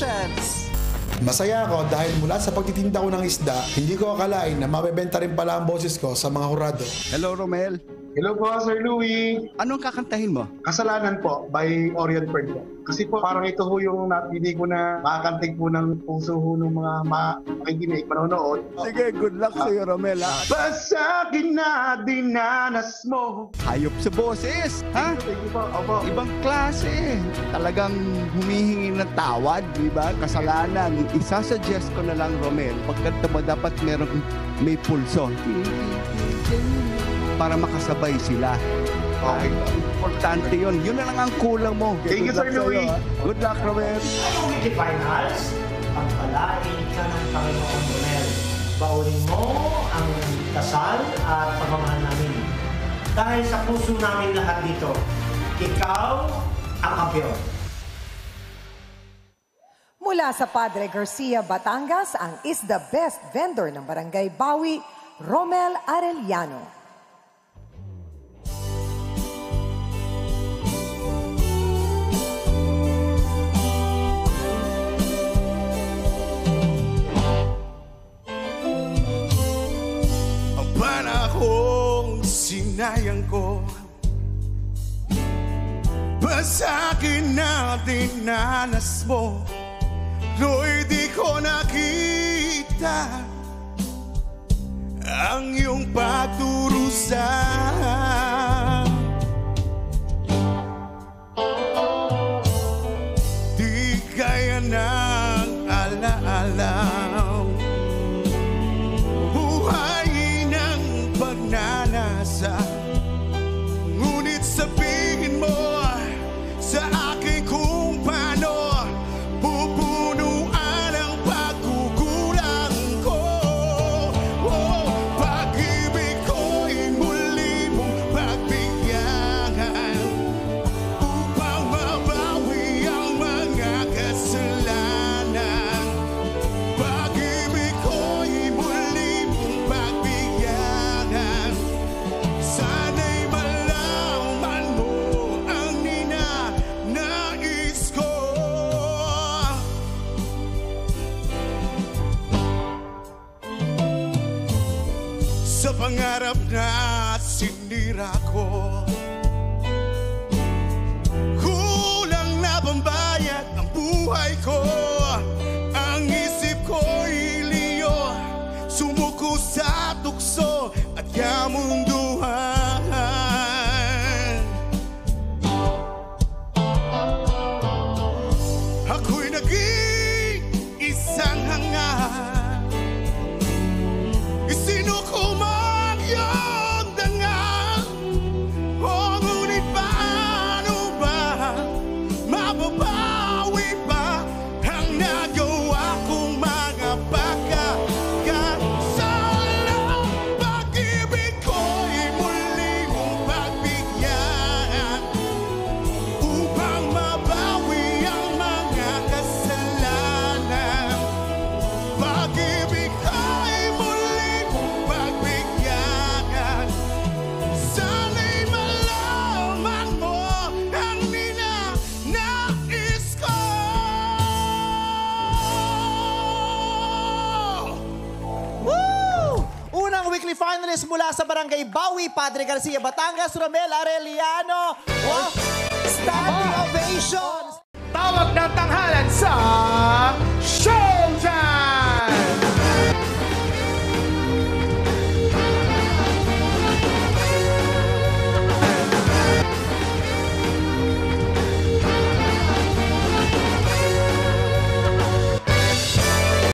Dance! Masaya ako dahil mula sa pagtitinda ko ng isda, hindi ko akalain na mabebenta rin pala ang boses ko sa mga hurado. Hello, Romel. Hello po, Sir Louie. Anong kakantahin mo? Kasalanan po by Orient Pearl po. Kasi po parang ito ho yung napili ko na makakantig po ng puso ho ng mga ma- makikinig, manonood. Sige, good luck sa iyo, Romel. Ha? Basakin na dinanas mo. Hayop sa boses, ha? Thank you po. Opo. Ibang klase. Talagang humihingi ng tawad, di ba? Kasalanan. Isasuggest ko na lang, Romel, pagkanta mo dapat merong may pulso. Para makasabay sila. Okay. Importante yun. Yun na lang ang kulang mo. Thank you, Good Sir luck sa'yo, Louie. Good luck, Romel. Weekly Finals, pagpalain ka ng Panginoon Romel. Baunin mo ang dasal at pagmamahal namin. Dahil sa puso namin lahat dito, ikaw ang kampiyon. Mula sa Padre Garcia, Batangas, ang is the best vendor ng Barangay Bawi, Romel Arellano. Sinayang ko. Basakin na dinanas mo. No'y di ko nakita Ang iyong pagturusa Sa pangarap na sinira semifinalist mula sa Barangay Bawi, Padre Garcia, Batangas, Romel Arellano. Oh, standing ah! ovations! Tawag ng tanghalan sa...